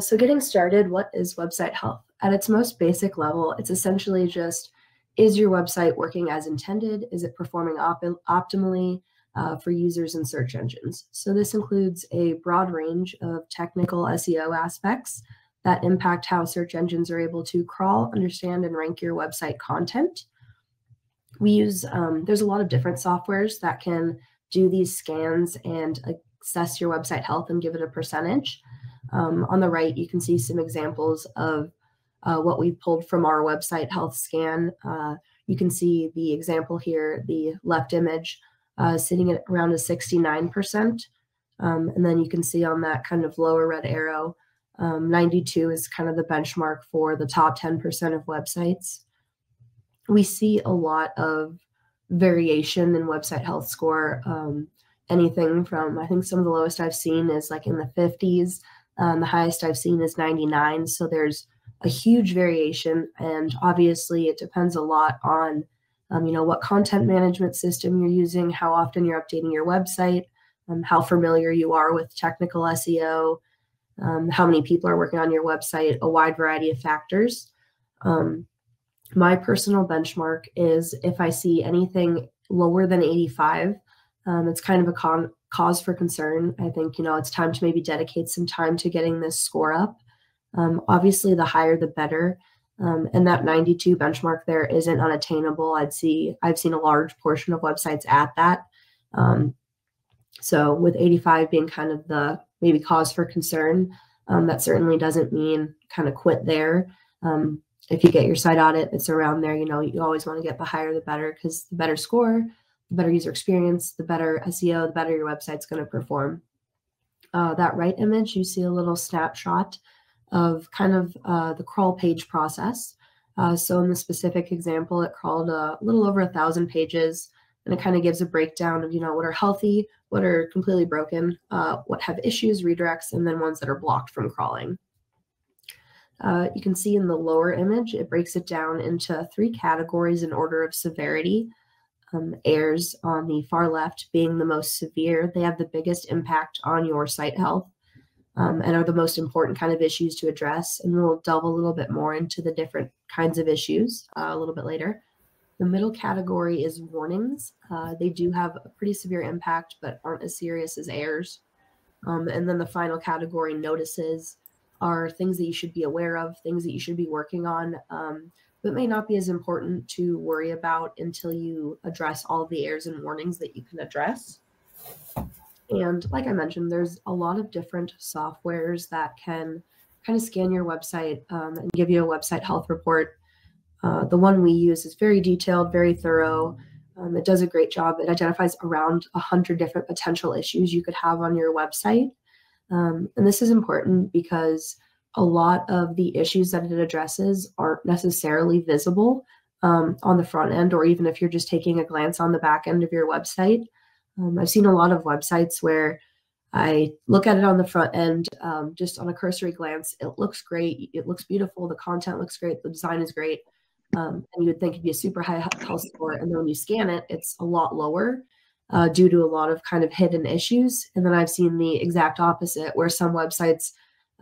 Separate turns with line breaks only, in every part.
Uh, so, getting started, what is website health? At its most basic level, it's essentially just is your website working as intended? Is it performing op- optimally uh, for users and search engines? So, this includes a broad range of technical SEO aspects that impact how search engines are able to crawl, understand, and rank your website content. We use, um, there's a lot of different softwares that can do these scans and assess your website health and give it a percentage. Um, on the right, you can see some examples of uh, what we've pulled from our website health scan. Uh, you can see the example here, the left image, uh, sitting at around a 69%. Um, and then you can see on that kind of lower red arrow, um, 92 is kind of the benchmark for the top 10% of websites. We see a lot of variation in website health score. Um, anything from, I think some of the lowest I've seen is like in the 50s. Um, the highest I've seen is 99. So there's a huge variation. And obviously, it depends a lot on, um, you know, what content management system you're using, how often you're updating your website, um, how familiar you are with technical SEO, um, how many people are working on your website, a wide variety of factors. Um, my personal benchmark is if I see anything lower than 85, um, it's kind of a con- cause for concern. I think, you know, it's time to maybe dedicate some time to getting this score up. Um, obviously, the higher the better. Um, and that 92 benchmark there isn't unattainable. I'd see I've seen a large portion of websites at that. Um, so with 85 being kind of the maybe cause for concern, um, that certainly doesn't mean kind of quit there. Um, if you get your site audit, it's around there. You know, you always want to get the higher the better because the better score, the better user experience, the better SEO, the better your website's going to perform. Uh, that right image, you see a little snapshot of kind of uh, the crawl page process. Uh, so in the specific example, it crawled a little over a thousand pages, and it kind of gives a breakdown of you know what are healthy, what are completely broken, uh, what have issues, redirects, and then ones that are blocked from crawling. Uh, you can see in the lower image, it breaks it down into three categories in order of severity. Um, errors on the far left being the most severe, they have the biggest impact on your site health um, and are the most important kind of issues to address. And we'll delve a little bit more into the different kinds of issues uh, a little bit later. The middle category is warnings. Uh, they do have a pretty severe impact, but aren't as serious as errors. Um, and then the final category, notices, are things that you should be aware of, things that you should be working on, um, but may not be as important to worry about until you address all the errors and warnings that you can address. And like I mentioned, there's a lot of different softwares that can kind of scan your website um, and give you a website health report. Uh, the one we use is very detailed, very thorough. Um, it does a great job. It identifies around 100 different potential issues you could have on your website. Um, and this is important because a lot of the issues that it addresses aren't necessarily visible um, on the front end, or even if you're just taking a glance on the back end of your website. Um, I've seen a lot of websites where I look at it on the front end, um, just on a cursory glance. It looks great. It looks beautiful. The content looks great. The design is great. Um, and you would think it'd be a super high health score. And then when you scan it, it's a lot lower uh, due to a lot of kind of hidden issues. And then I've seen the exact opposite, where some websites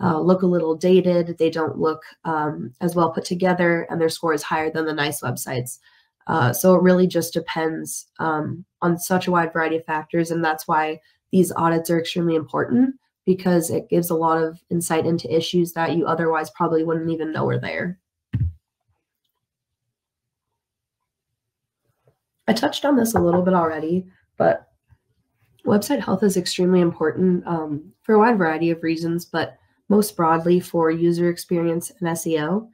uh, look a little dated. They don't look um, as well put together, and their score is higher than the nice websites. Uh, so it really just depends um, on such a wide variety of factors. And that's why these audits are extremely important because it gives a lot of insight into issues that you otherwise probably wouldn't even know are there. I touched on this a little bit already, but website health is extremely important um, for a wide variety of reasons, but most broadly for user experience and SEO.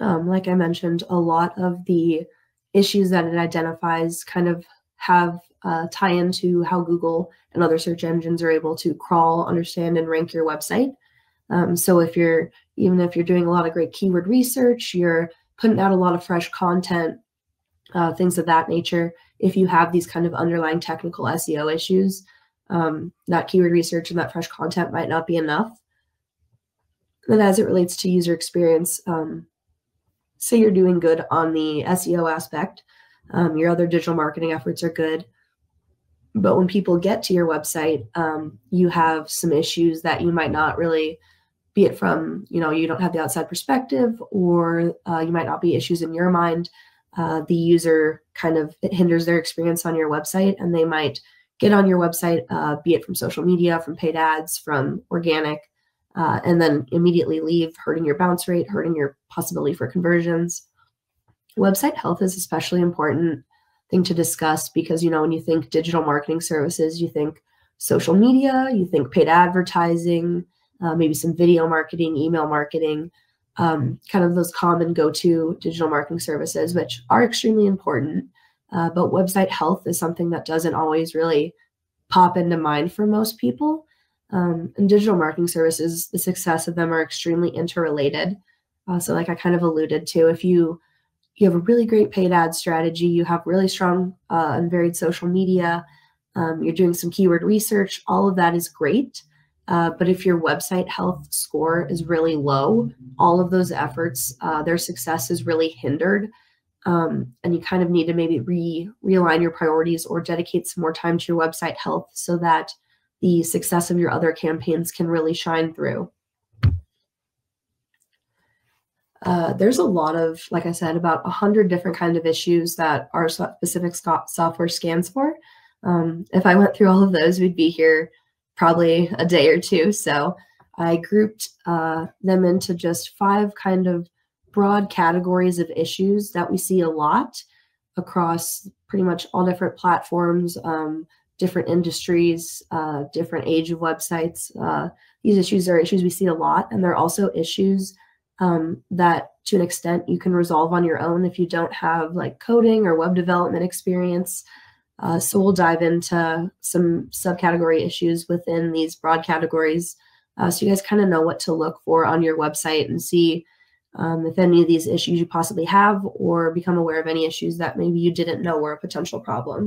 Um, like I mentioned, a lot of the issues that it identifies kind of have uh, tie into how Google and other search engines are able to crawl, understand, and rank your website. Um, so if you're even if you're doing a lot of great keyword research, you're putting out a lot of fresh content, uh, things of that nature. If you have these kind of underlying technical SEO issues, um, that keyword research and that fresh content might not be enough. And as it relates to user experience, um, say you're doing good on the SEO aspect, um, your other digital marketing efforts are good. But when people get to your website, um, you have some issues that you might not really be it from you know you don't have the outside perspective or uh, you might not be issues in your mind uh, the user kind of it hinders their experience on your website and they might get on your website uh, be it from social media from paid ads from organic uh, and then immediately leave hurting your bounce rate hurting your possibility for conversions website health is especially important thing to discuss because you know when you think digital marketing services you think social media you think paid advertising uh, maybe some video marketing, email marketing, um, kind of those common go to digital marketing services, which are extremely important. Uh, but website health is something that doesn't always really pop into mind for most people. Um, and digital marketing services, the success of them are extremely interrelated. Uh, so, like I kind of alluded to, if you you have a really great paid ad strategy, you have really strong uh, and varied social media, um, you're doing some keyword research, all of that is great. Uh, but if your website health score is really low, all of those efforts, uh, their success is really hindered. Um, and you kind of need to maybe re realign your priorities or dedicate some more time to your website health so that the success of your other campaigns can really shine through. Uh, there's a lot of, like I said, about a hundred different kind of issues that our specific software scans for. Um, if I went through all of those, we'd be here probably a day or two. So I grouped uh, them into just five kind of broad categories of issues that we see a lot across pretty much all different platforms, um, different industries, uh, different age of websites. Uh, these issues are issues we see a lot, and they're also issues um, that, to an extent, you can resolve on your own if you don't have like coding or web development experience. Uh, so we'll dive into some subcategory issues within these broad categories uh, so you guys kind of know what to look for on your website and see um, if any of these issues you possibly have or become aware of any issues that maybe you didn't know were a potential problem.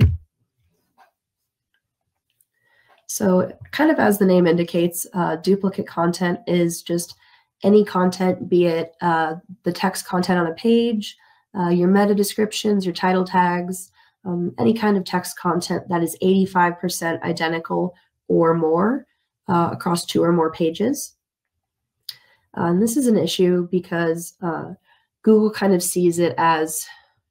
So kind of as the name indicates, uh, duplicate content is just any content, be it uh, the text content on a page, uh, your meta descriptions, your title tags, um, any kind of text content that is 85% identical or more uh, across two or more pages. Uh, and this is an issue because uh, Google kind of sees it as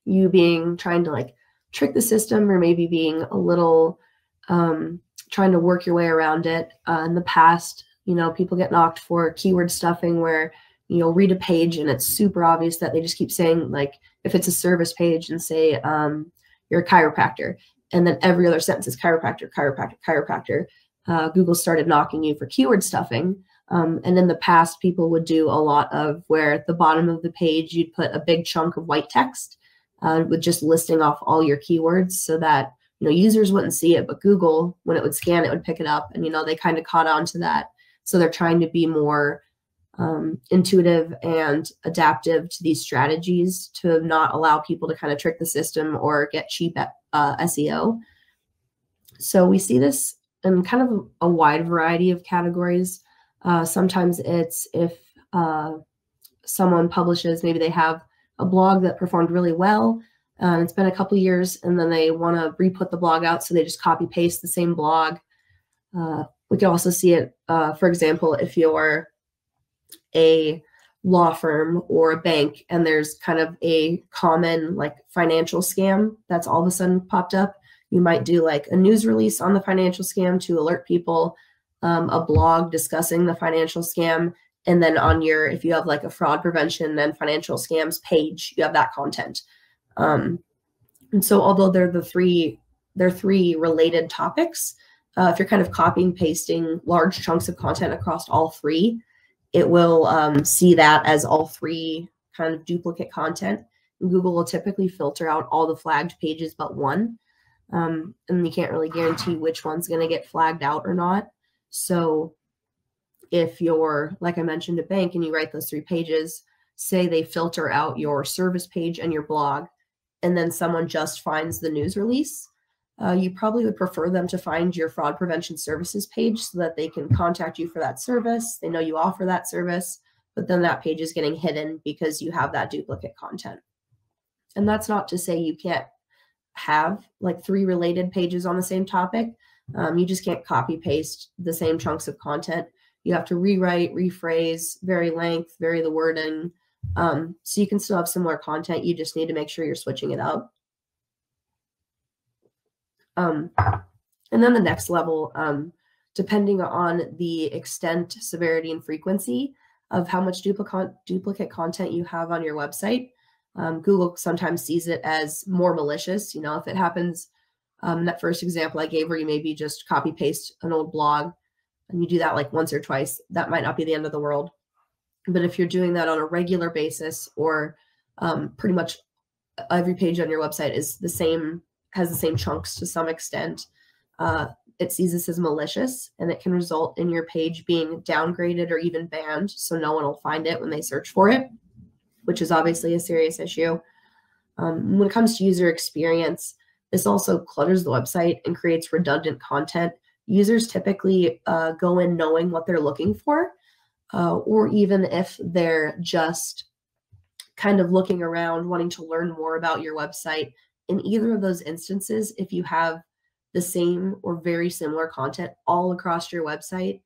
you being trying to like trick the system or maybe being a little um, trying to work your way around it. Uh, in the past, you know, people get knocked for keyword stuffing where you'll read a page and it's super obvious that they just keep saying like if it's a service page and say um, you're a chiropractor. And then every other sentence is chiropractor, chiropractor, chiropractor. Uh, Google started knocking you for keyword stuffing. Um, and in the past, people would do a lot of where at the bottom of the page, you'd put a big chunk of white text uh, with just listing off all your keywords so that you know users wouldn't see it, but Google, when it would scan it, would pick it up. And you know they kind of caught on to that. So they're trying to be more um, intuitive and adaptive to these strategies to not allow people to kind of trick the system or get cheap at uh, SEO. So we see this in kind of a wide variety of categories. Uh, sometimes it's if uh, someone publishes, maybe they have a blog that performed really well. Uh, it's been a couple years, and then they want to re-put the blog out, so they just copy paste the same blog. Uh, we can also see it, uh, for example, if you're a law firm or a bank and there's kind of a common like financial scam that's all of a sudden popped up you might do like a news release on the financial scam to alert people um, a blog discussing the financial scam and then on your if you have like a fraud prevention and financial scams page you have that content um, and so although they're the three they're three related topics uh, if you're kind of copying pasting large chunks of content across all three it will um, see that as all three kind of duplicate content. Google will typically filter out all the flagged pages but one. Um, and you can't really guarantee which one's going to get flagged out or not. So if you're, like I mentioned, a bank and you write those three pages, say they filter out your service page and your blog, and then someone just finds the news release, uh, you probably would prefer them to find your fraud prevention services page so that they can contact you for that service. They know you offer that service, but then that page is getting hidden because you have that duplicate content. And that's not to say you can't have like three related pages on the same topic. Um, you just can't copy paste the same chunks of content. You have to rewrite, rephrase, vary length, vary the wording. Um, so you can still have similar content. You just need to make sure you're switching it up. Um, and then the next level, um, depending on the extent, severity, and frequency of how much duplicate duplicate content you have on your website, um, Google sometimes sees it as more malicious. You know, if it happens, um, that first example I gave where you maybe just copy paste an old blog and you do that like once or twice, that might not be the end of the world. But if you're doing that on a regular basis or um, pretty much every page on your website is the same, has the same chunks to some extent, uh, it sees this as malicious and it can result in your page being downgraded or even banned. So no one will find it when they search for it, which is obviously a serious issue. Um, when it comes to user experience, this also clutters the website and creates redundant content. Users typically uh, go in knowing what they're looking for, uh, or even if they're just kind of looking around, wanting to learn more about your website. In either of those instances, if you have the same or very similar content all across your website,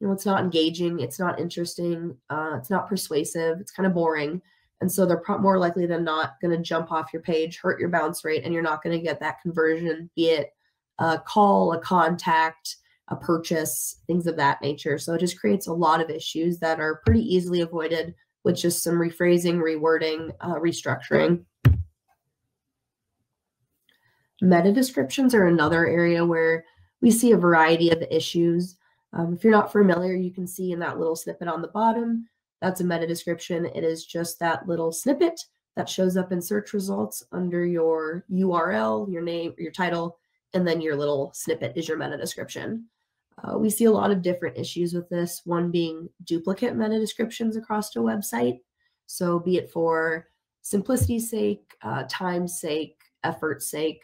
you know, it's not engaging, it's not interesting, uh, it's not persuasive, it's kind of boring. And so they're more likely than not going to jump off your page, hurt your bounce rate, and you're not going to get that conversion, be it a call, a contact, a purchase, things of that nature. So it just creates a lot of issues that are pretty easily avoided with just some rephrasing, rewording, uh, restructuring. Meta descriptions are another area where we see a variety of issues. Um, if you're not familiar, you can see in that little snippet on the bottom, that's a meta description. It is just that little snippet that shows up in search results under your URL, your name, your title, and then your little snippet is your meta description. Uh, we see a lot of different issues with this, one being duplicate meta descriptions across a website. So, be it for simplicity's sake, uh, time's sake, effort's sake,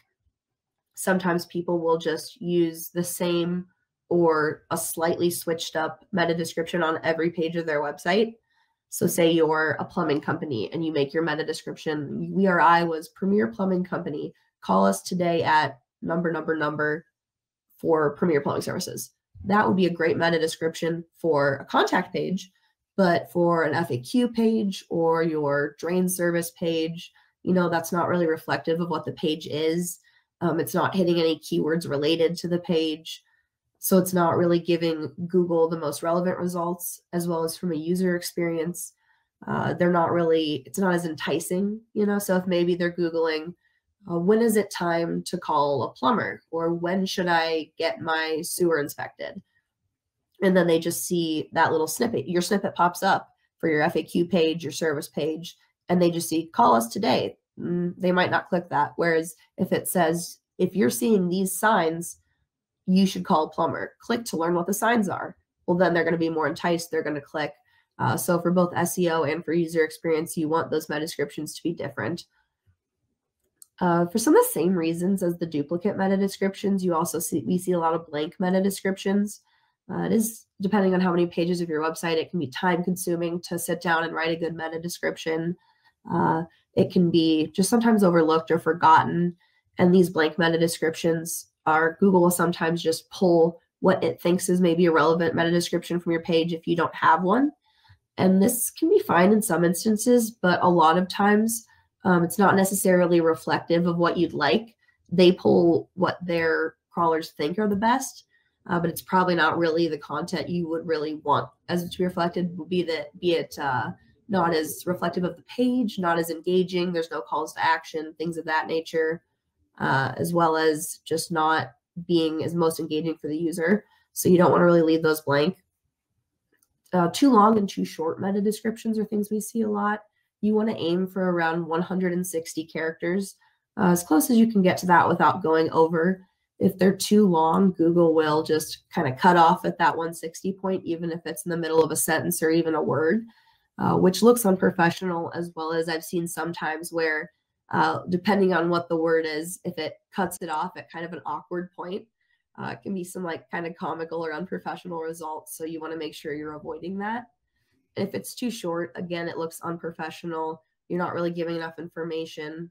sometimes people will just use the same or a slightly switched up meta description on every page of their website. So say you're a plumbing company and you make your meta description, we are Iowa's premier plumbing company. Call us today at number, number, number for premier plumbing services. That would be a great meta description for a contact page, but for an FAQ page or your drain service page, you know, that's not really reflective of what the page is. Um, it's not hitting any keywords related to the page. So it's not really giving Google the most relevant results as well as from a user experience. Uh, they're not really, it's not as enticing, you know. So if maybe they're Googling, uh, when is it time to call a plumber? Or when should I get my sewer inspected? And then they just see that little snippet. Your snippet pops up for your FAQ page, your service page, and they just see call us today. Mm, they might not click that. Whereas if it says, if you're seeing these signs, you should call a plumber. Click to learn what the signs are. Well, then they're going to be more enticed. They're going to click. Uh, so for both SEO and for user experience, you want those meta descriptions to be different. Uh, for some of the same reasons as the duplicate meta descriptions, you also see we see a lot of blank meta descriptions. Uh, it is depending on how many pages of your website, it can be time consuming to sit down and write a good meta description. Uh, it can be just sometimes overlooked or forgotten. And these blank meta descriptions are Google will sometimes just pull what it thinks is maybe a relevant meta description from your page if you don't have one. And this can be fine in some instances, but a lot of times um, it's not necessarily reflective of what you'd like. They pull what their crawlers think are the best, uh, but it's probably not really the content you would really want as to be reflected. Be that be it uh, not as reflective of the page, not as engaging. There's no calls to action, things of that nature, uh, as well as just not being as most engaging for the user. So you don't want to really leave those blank. Uh, too long and too short meta descriptions are things we see a lot. You want to aim for around 160 characters, uh, as close as you can get to that without going over. If they're too long, Google will just kind of cut off at that 160 point, even if it's in the middle of a sentence or even a word uh, which looks unprofessional, as well as I've seen sometimes where, uh, depending on what the word is, if it cuts it off at kind of an awkward point, uh, it can be some like kind of comical or unprofessional results. So you want to make sure you're avoiding that. If it's too short, again, it looks unprofessional. You're not really giving enough information.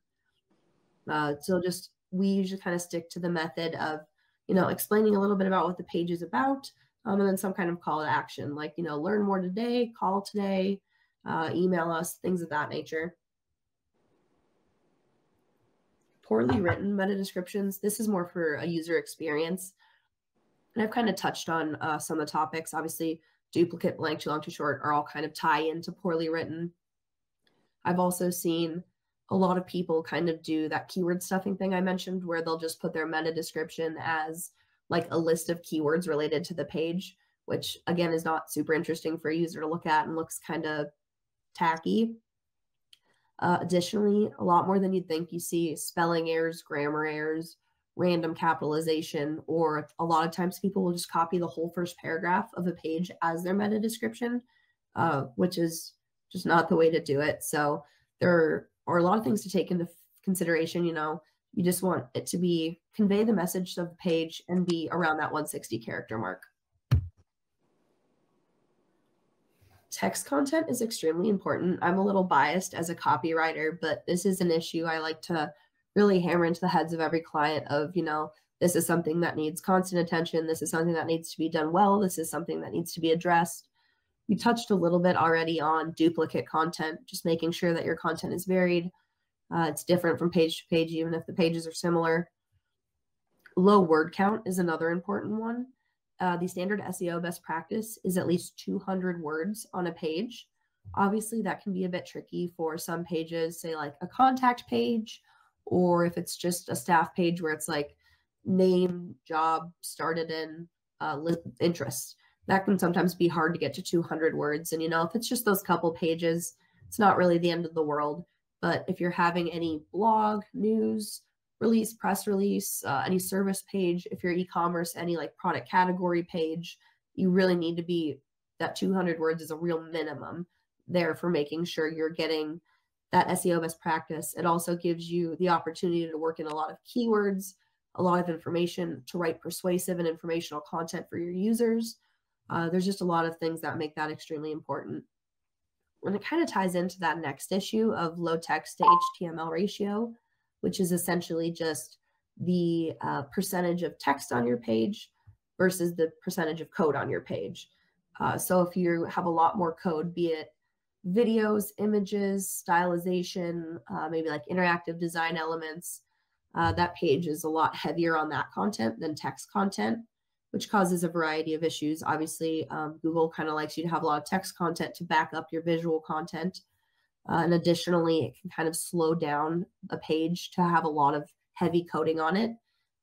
Uh, so just we usually kind of stick to the method of, you know, explaining a little bit about what the page is about, um, and then some kind of call to action, like, you know, learn more today, call today, uh, email us, things of that nature. Poorly written meta descriptions. This is more for a user experience. And I've kind of touched on uh, some of the topics. Obviously, duplicate, blank, too long, too short are all kind of tie into poorly written. I've also seen a lot of people kind of do that keyword stuffing thing I mentioned, where they'll just put their meta description as like a list of keywords related to the page, which again is not super interesting for a user to look at and looks kind of tacky. Uh, additionally, a lot more than you'd think, you see spelling errors, grammar errors, random capitalization, or a lot of times people will just copy the whole first paragraph of a page as their meta description, uh, which is just not the way to do it. So there are a lot of things to take into consideration. You know, you just want it to be convey the message of the page and be around that 160 character mark. Text content is extremely important. I'm a little biased as a copywriter, but this is an issue I like to really hammer into the heads of every client of, you know, this is something that needs constant attention. This is something that needs to be done well. This is something that needs to be addressed. We touched a little bit already on duplicate content, just making sure that your content is varied. Uh, it's different from page to page, even if the pages are similar. Low word count is another important one. Uh, the standard SEO best practice is at least 200 words on a page. Obviously, that can be a bit tricky for some pages, say like a contact page, or if it's just a staff page where it's like name, job, started in, uh, interest that can sometimes be hard to get to 200 words. And, you know, if it's just those couple pages, it's not really the end of the world. But if you're having any blog, news, release, press release, uh, any service page, if you're e-commerce, any like product category page, you really need to be that 200 words is a real minimum there for making sure you're getting that SEO best practice. It also gives you the opportunity to work in a lot of keywords, a lot of information to write persuasive and informational content for your users. Uh, there's just a lot of things that make that extremely important. And it kind of ties into that next issue of low text to HTML ratio, which is essentially just the uh, percentage of text on your page versus the percentage of code on your page. Uh, so if you have a lot more code, be it videos, images, stylization, uh, maybe like interactive design elements, uh, that page is a lot heavier on that content than text content which causes a variety of issues. Obviously, um, Google kind of likes you to have a lot of text content to back up your visual content. Uh, and additionally, it can kind of slow down a page to have a lot of heavy coding on it.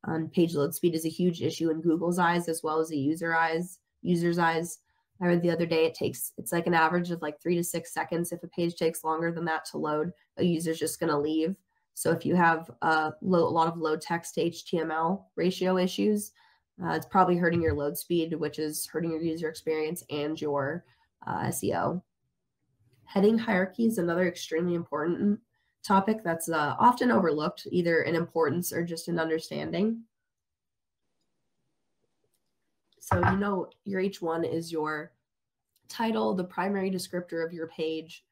Um, page load speed is a huge issue in Google's eyes as well as the user eyes, user's eyes. I read the other day it takes it's like an average of like three to six seconds. If a page takes longer than that to load, a user's just going to leave. So if you have a, low, a lot of low text to HTML ratio issues, uh, it's probably hurting your load speed, which is hurting your user experience and your uh, SEO. Heading hierarchy is another extremely important topic that's uh, often overlooked, either in importance or just in understanding. So, you know, your H1 is your title, the primary descriptor of your page.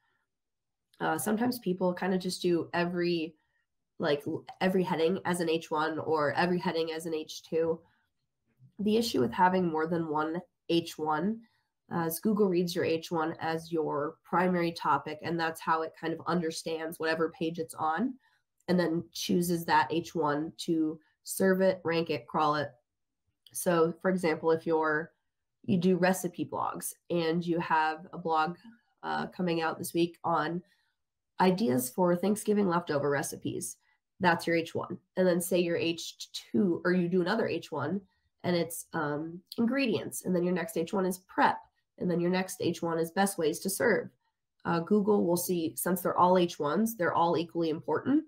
Uh, sometimes people kind of just do every like every heading as an H1 or every heading as an H2 the issue with having more than one H1 uh, is Google reads your H1 as your primary topic, and that's how it kind of understands whatever page it's on, and then chooses that H1 to serve it, rank it, crawl it. So, for example, if you're you do recipe blogs and you have a blog uh, coming out this week on ideas for Thanksgiving leftover recipes, that's your H1. And then say your H2, or you do another H1 and it's um, ingredients. And then your next H1 is prep. And then your next H1 is best ways to serve. Uh, Google will see, since they're all H1s, they're all equally important.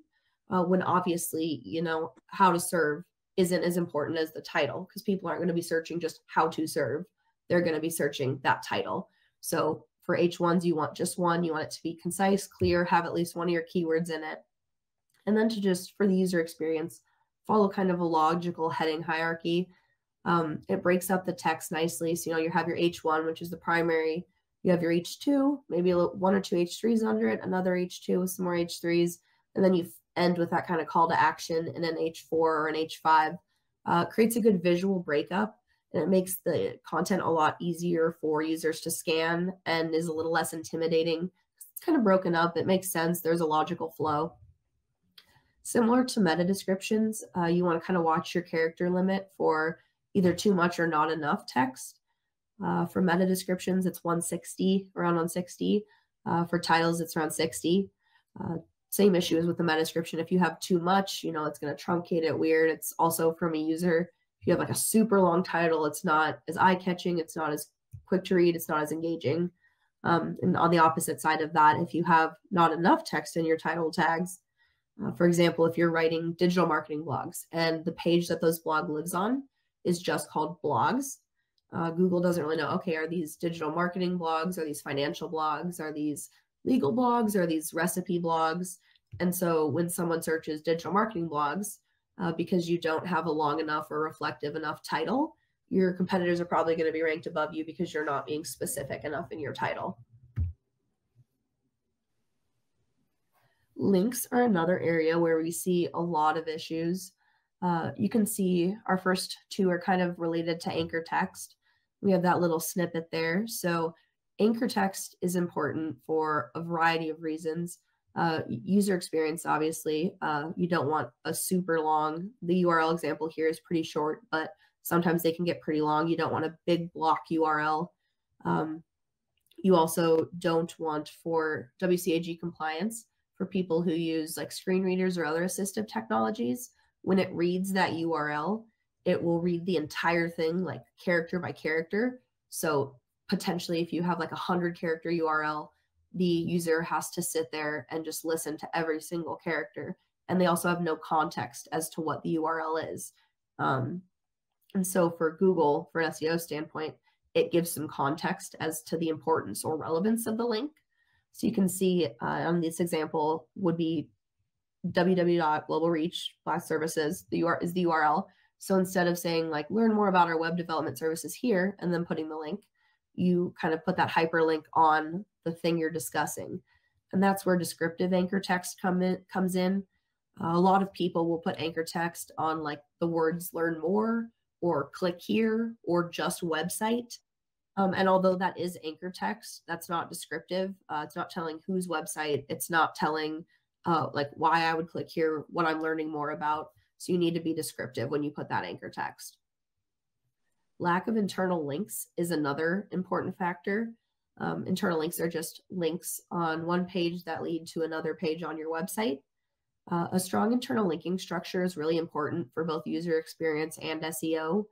Uh, when obviously, you know, how to serve isn't as important as the title because people aren't going to be searching just how to serve. They're going to be searching that title. So for H1s, you want just one. You want it to be concise, clear, have at least one of your keywords in it. And then to just, for the user experience, follow kind of a logical heading hierarchy um, it breaks up the text nicely. So, you know, you have your H1, which is the primary. You have your H2, maybe a little, one or two H3s under it, another H2 with some more H3s. And then you end with that kind of call to action in an H4 or an H5. Uh, creates a good visual breakup and it makes the content a lot easier for users to scan and is a little less intimidating. It's kind of broken up. It makes sense. There's a logical flow. Similar to meta descriptions, uh, you want to kind of watch your character limit for either too much or not enough text. Uh, for meta descriptions, it's 160, around 160. Uh, for titles, it's around 60. Uh, same issue as with the meta description. If you have too much, you know, it's going to truncate it weird. It's also from a user. You have like a super long title, it's not as eye catching. It's not as quick to read. It's not as engaging. Um, and on the opposite side of that, if you have not enough text in your title tags, uh, for example, if you're writing digital marketing blogs and the page that those blog lives on is just called blogs, uh, Google doesn't really know, okay, are these digital marketing blogs? Are these financial blogs? Are these legal blogs? Are these recipe blogs? And so when someone searches digital marketing blogs, uh, because you don't have a long enough or reflective enough title, your competitors are probably going to be ranked above you because you're not being specific enough in your title. Links are another area where we see a lot of issues. Uh, you can see our first two are kind of related to anchor text. We have that little snippet there. So anchor text is important for a variety of reasons. Uh, user experience, obviously, uh, you don't want a super long, the URL example here is pretty short, but sometimes they can get pretty long. You don't want a big block URL. Um, you also don't want for WCAG compliance, for people who use like screen readers or other assistive technologies, when it reads that URL, it will read the entire thing like character by character. So potentially if you have like a hundred character URL, the user has to sit there and just listen to every single character. And they also have no context as to what the URL is. Um, and so for Google, for an SEO standpoint, it gives some context as to the importance or relevance of the link. So you can see uh, on this example would be www.globalreach services the URL is the URL. So instead of saying like learn more about our web development services here and then putting the link, you kind of put that hyperlink on the thing you're discussing. And that's where descriptive anchor text come in, comes in. Uh, a lot of people will put anchor text on like the words learn more or click here or just website. Um, and although that is anchor text, that's not descriptive. Uh, it's not telling whose website. It's not telling uh, like why I would click here, what I'm learning more about. So you need to be descriptive when you put that anchor text. Lack of internal links is another important factor. Um, internal links are just links on one page that lead to another page on your website. Uh, a strong internal linking structure is really important for both user experience and SEO.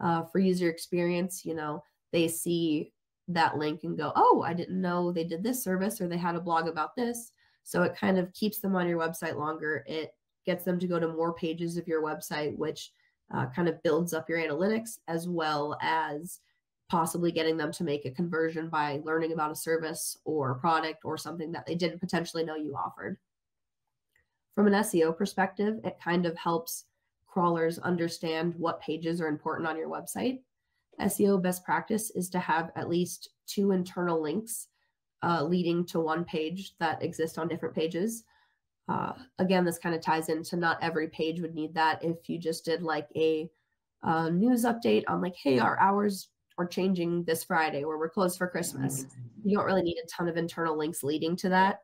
Uh, for user experience, you know, they see that link and go, oh, I didn't know they did this service or they had a blog about this. So it kind of keeps them on your website longer. It gets them to go to more pages of your website, which uh, kind of builds up your analytics as well as possibly getting them to make a conversion by learning about a service or a product or something that they didn't potentially know you offered. From an SEO perspective, it kind of helps crawlers understand what pages are important on your website SEO best practice is to have at least two internal links uh, leading to one page that exist on different pages. Uh, again, this kind of ties into not every page would need that. If you just did like a uh, news update on like, hey, our hours are changing this Friday or we're closed for Christmas, you don't really need a ton of internal links leading to that.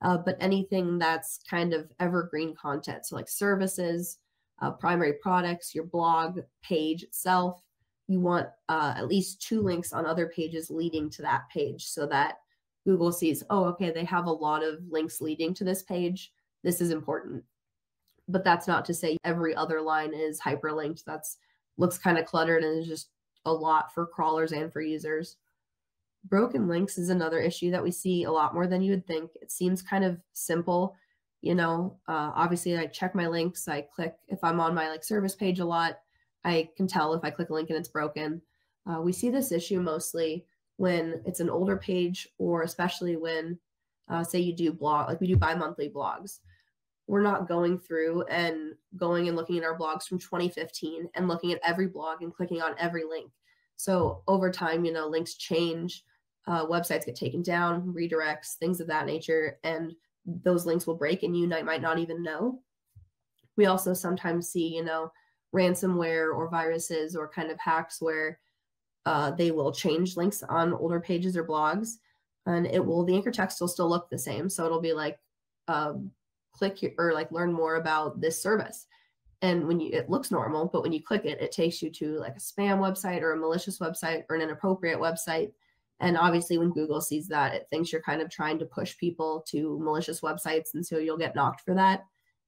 Uh, but anything that's kind of evergreen content, so like services, uh, primary products, your blog page itself, you want uh, at least two links on other pages leading to that page so that Google sees, oh, okay, they have a lot of links leading to this page. This is important. But that's not to say every other line is hyperlinked. That's looks kind of cluttered and is just a lot for crawlers and for users. Broken links is another issue that we see a lot more than you would think. It seems kind of simple. You know, uh, obviously I check my links. I click if I'm on my like service page a lot. I can tell if I click a link and it's broken. Uh, we see this issue mostly when it's an older page or especially when, uh, say, you do blog, like we do bi monthly blogs. We're not going through and going and looking at our blogs from 2015 and looking at every blog and clicking on every link. So over time, you know, links change, uh, websites get taken down, redirects, things of that nature, and those links will break and you might not even know. We also sometimes see, you know, ransomware or viruses or kind of hacks where uh, they will change links on older pages or blogs and it will the anchor text will still look the same so it'll be like um, click here, or like learn more about this service. And when you it looks normal but when you click it it takes you to like a spam website or a malicious website or an inappropriate website. And obviously when google sees that it thinks you're kind of trying to push people to malicious websites and so you'll get knocked for that.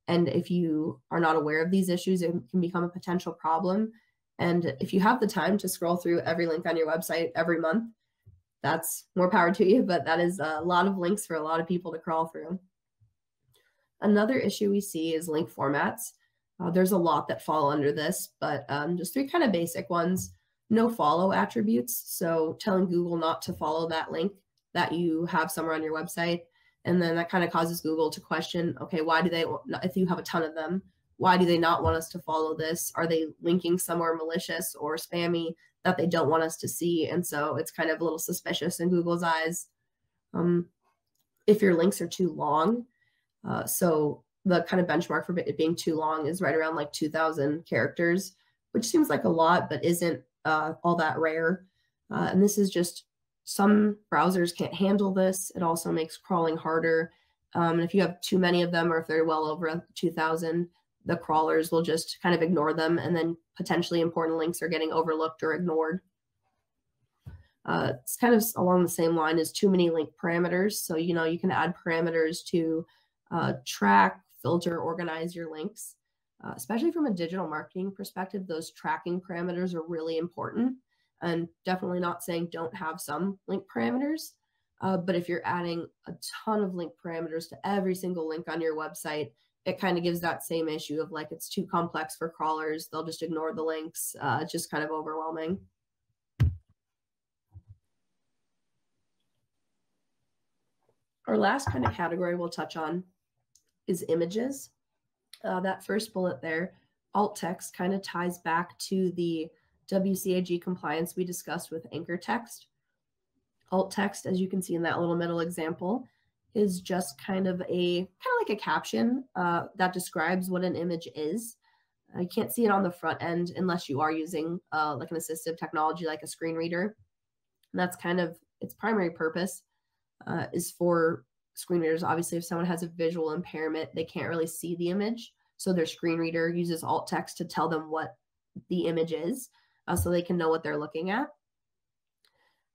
And if you are not aware of these issues it can become a potential problem. And if you have the time to scroll through every link on your website every month that's more power to you but that is a lot of links for a lot of people to crawl through another issue we see is link formats uh, there's a lot that fall under this, but um, just three kind of basic ones. No follow attributes. So telling Google not to follow that link that you have somewhere on your website. And then that kind of causes Google to question, okay, why do they, if you have a ton of them, why do they not want us to follow this? Are they linking somewhere malicious or spammy that they don't want us to see? And so it's kind of a little suspicious in Google's eyes. Um, if your links are too long, uh, so the kind of benchmark for it being too long is right around like 2000 characters, which seems like a lot, but isn't uh, all that rare. Uh, and this is just some browsers can't handle this. It also makes crawling harder. Um, and if you have too many of them, or if they're well over 2000, the crawlers will just kind of ignore them. And then potentially important links are getting overlooked or ignored. Uh, it's kind of along the same line as too many link parameters. So, you know, you can add parameters to uh, track filter, organize your links. Uh, especially from a digital marketing perspective, those tracking parameters are really important. And definitely not saying don't have some link parameters. Uh, but if you're adding a ton of link parameters to every single link on your website, it kind of gives that same issue of like it's too complex for crawlers. They'll just ignore the links. Uh, it's just kind of overwhelming. Our last kind of category we'll touch on is images. Uh, that first bullet there, alt text, kind of ties back to the WCAG compliance we discussed with anchor text. Alt text, as you can see in that little middle example, is just kind of a kind of like a caption uh, that describes what an image is. I you can't see it on the front end unless you are using uh, like an assistive technology like a screen reader. And that's kind of its primary purpose uh, is for screen readers, obviously, if someone has a visual impairment, they can't really see the image. So their screen reader uses alt text to tell them what the image is uh, so they can know what they're looking at.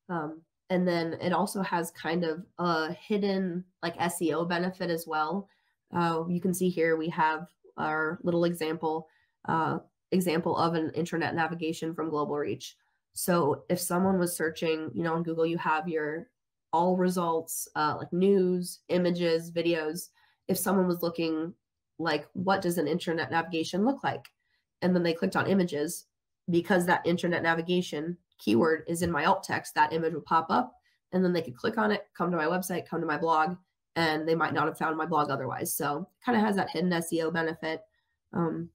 Um, and then it also has kind of a hidden like SEO benefit as well. Uh, you can see here we have our little example uh, example of an intranet navigation from Global Reach. So if someone was searching, you know, on Google, you have your all results, uh, like news, images, videos. If someone was looking like, what does an intranet navigation look like? And then they clicked on images, because that intranet navigation keyword is in my alt text, that image would pop up. And then they could click on it, come to my website, come to my blog, and they might not have found my blog otherwise. So kind of has that hidden SEO benefit. Um,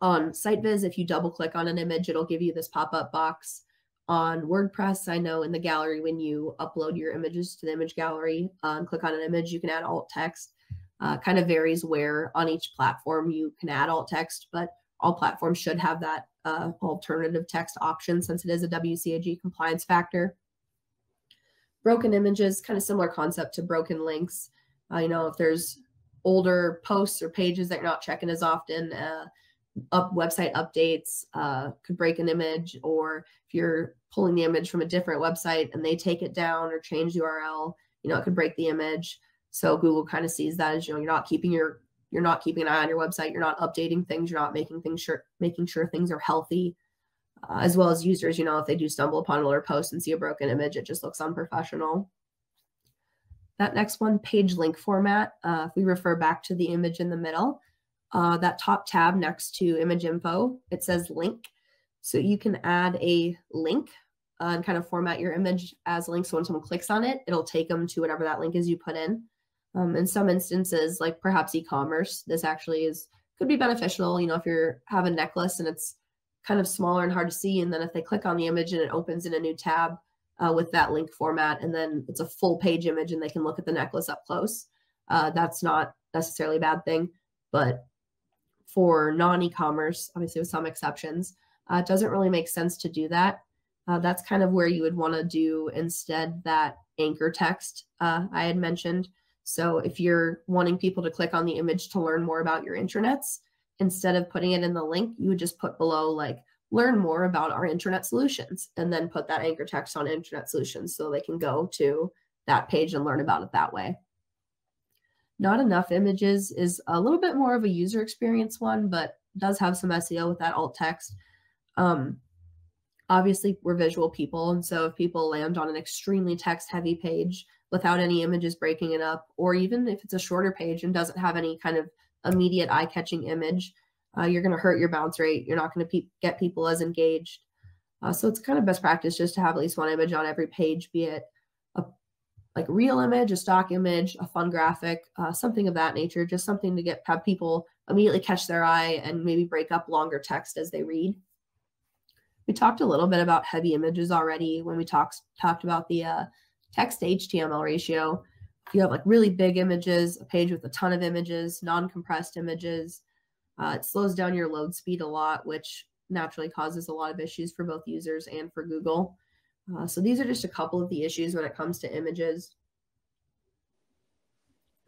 on SiteViz, if you double click on an image, it'll give you this pop up box on WordPress. I know in the gallery, when you upload your images to the image gallery uh, and click on an image, you can add alt text. Uh, kind of varies where on each platform you can add alt text, but all platforms should have that uh, alternative text option since it is a WCAG compliance factor. Broken images, kind of similar concept to broken links. Uh, you know, if there's older posts or pages that you're not checking as often, uh, up website updates uh, could break an image, or if you're pulling the image from a different website and they take it down or change the URL, you know, it could break the image. So Google kind of sees that as you know you're not keeping your you're not keeping an eye on your website, you're not updating things, you're not making things sure making sure things are healthy. Uh, as well as users, you know, if they do stumble upon an older post and see a broken image, it just looks unprofessional. That next one, page link format. Uh, if we refer back to the image in the middle, uh, that top tab next to image info, it says link. So you can add a link uh, and kind of format your image as a link. So when someone clicks on it, it'll take them to whatever that link is you put in. Um, in some instances, like perhaps e-commerce, this actually is could be beneficial. You know, if you have a necklace and it's kind of smaller and hard to see, and then if they click on the image and it opens in a new tab uh, with that link format, and then it's a full page image and they can look at the necklace up close. Uh, that's not necessarily a bad thing, but for non e commerce, obviously, with some exceptions, uh, it doesn't really make sense to do that. Uh, that's kind of where you would want to do instead that anchor text uh, I had mentioned. So if you're wanting people to click on the image to learn more about your intranets, instead of putting it in the link, you would just put below like learn more about our intranet solutions and then put that anchor text on intranet solutions so they can go to that page and learn about it that way. Not enough images is a little bit more of a user experience one, but does have some SEO with that alt text. Um, obviously, we're visual people. And so if people land on an extremely text heavy page without any images breaking it up, or even if it's a shorter page and doesn't have any kind of immediate eye catching image, uh, you're going to hurt your bounce rate. You're not going to pe- get people as engaged. Uh, so it's kind of best practice just to have at least one image on every page, be it like a real image, a stock image, a fun graphic, uh, something of that nature, just something to get have people immediately catch their eye and maybe break up longer text as they read. We talked a little bit about heavy images already when we talked talked about the uh, text to HTML ratio. If you have like really big images, a page with a ton of images, non-compressed images, uh, it slows down your load speed a lot, which naturally causes a lot of issues for both users and for Google. Uh, so these are just a couple of the issues when it comes to images.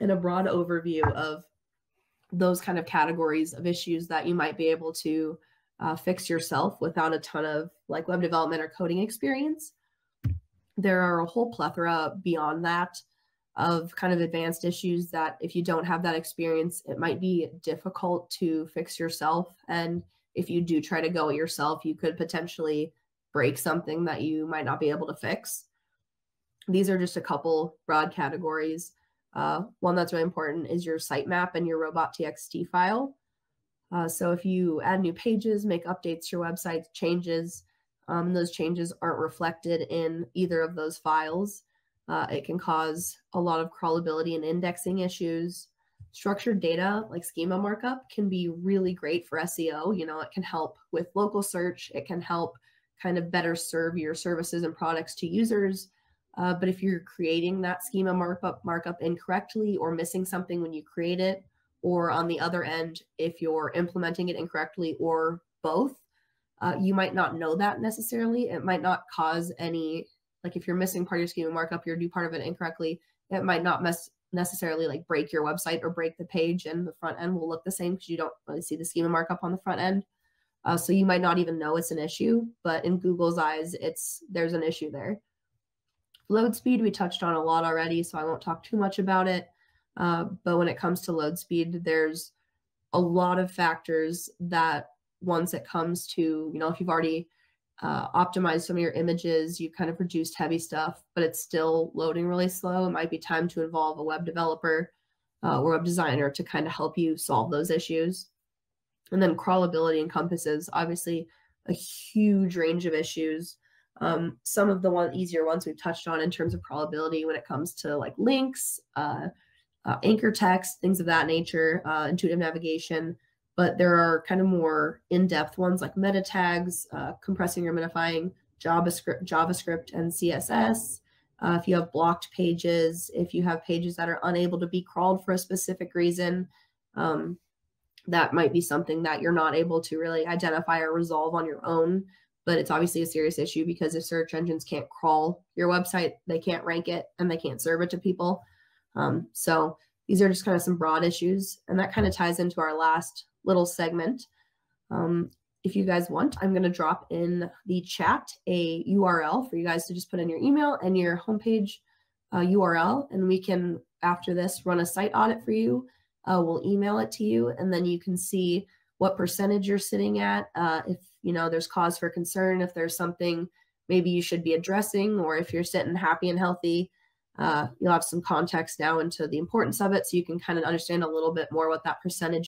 And a broad overview of those kind of categories of issues that you might be able to uh, fix yourself without a ton of like web development or coding experience. There are a whole plethora beyond that of kind of advanced issues that if you don't have that experience, it might be difficult to fix yourself. And if you do try to go it yourself, you could potentially break something that you might not be able to fix. These are just a couple broad categories. Uh, one that's really important is your sitemap and your robot.txt file. Uh, so if you add new pages, make updates to your website, changes, um, those changes aren't reflected in either of those files, uh, it can cause a lot of crawlability and indexing issues. Structured data like schema markup can be really great for SEO. You know, it can help with local search, it can help kind of better serve your services and products to users. Uh, but if you're creating that schema markup markup incorrectly or missing something when you create it, or on the other end, if you're implementing it incorrectly or both, uh, you might not know that necessarily. It might not cause any like if you're missing part of your schema markup, you're do part of it incorrectly, it might not mess necessarily like break your website or break the page and the front end will look the same because you don't really see the schema markup on the front end. Uh, so you might not even know it's an issue, but in Google's eyes, it's there's an issue there. Load speed we touched on a lot already, so I won't talk too much about it. Uh, but when it comes to load speed, there's a lot of factors that once it comes to you know if you've already uh, optimized some of your images, you've kind of reduced heavy stuff, but it's still loading really slow. It might be time to involve a web developer uh, or web designer to kind of help you solve those issues. And then crawlability encompasses obviously a huge range of issues. Um, some of the one easier ones we've touched on in terms of crawlability when it comes to like links, uh, uh anchor text, things of that nature, uh, intuitive navigation but there are kind of more in-depth ones like meta tags, uh, compressing or minifying JavaScript, JavaScript and CSS. Uh, if you have blocked pages, if you have pages that are unable to be crawled for a specific reason, um, that might be something that you're not able to really identify or resolve on your own. But it's obviously a serious issue because if search engines can't crawl your website, they can't rank it and they can't serve it to people. Um, so these are just kind of some broad issues. And that kind of ties into our last little segment. Um, if you guys want, I'm going to drop in the chat a URL for you guys to just put in your email and your homepage uh, URL, and we can, after this, run a site audit for you. Uh, we'll email it to you, and then you can see what percentage you're sitting at. Uh, if you know there's cause for concern, if there's something maybe you should be addressing, or if you're sitting happy and healthy, uh, you'll have some context now into the importance of it, so you can kind of understand a little bit more what that percentage